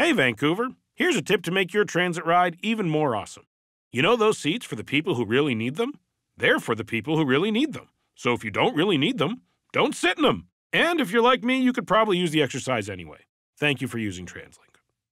Hey, Vancouver, here's a tip to make your transit ride even more awesome. You know those seats for the people who really need them? They're for the people who really need them. So if you don't really need them, don't sit in them. And if you're like me, you could probably use the exercise anyway. Thank you for using Translink.